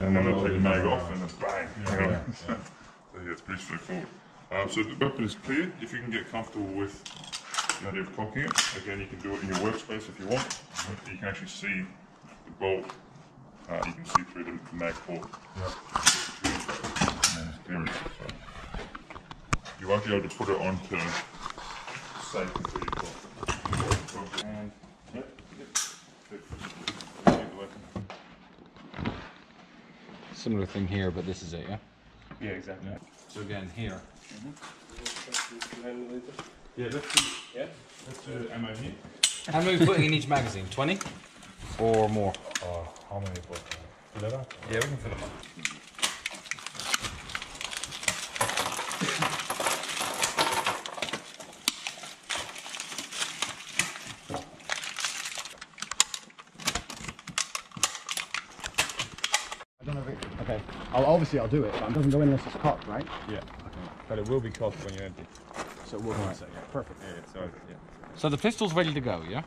and then they'll take the mag off and then bang. you know. so yeah, it's pretty straightforward. Um, so the weapon is clear. If you can get comfortable with the idea of cocking it, again, you can do it in your workspace if you want. You can actually see the bolt. Uh, you can see through the mag port. So. You won't be able to put it onto safe until you've got. And, yep, yep. Keep the weapon. Similar thing here, but this is it, yeah? Yeah, exactly. So again, here. Mm-hmm. Yeah, let's do, yeah. let's do ammo here. How many are we putting in each magazine? 20? Or more? Oh, how many put? Eleven? Yeah, we can fill them up. I don't know if it, okay. I'll, obviously I'll do it, but it doesn't go in unless it's cocked, right? Yeah. But it will be cocked when you empty. So it will right. say, yeah, perfect. Yeah, so, yeah. So the pistol's ready to go, yeah?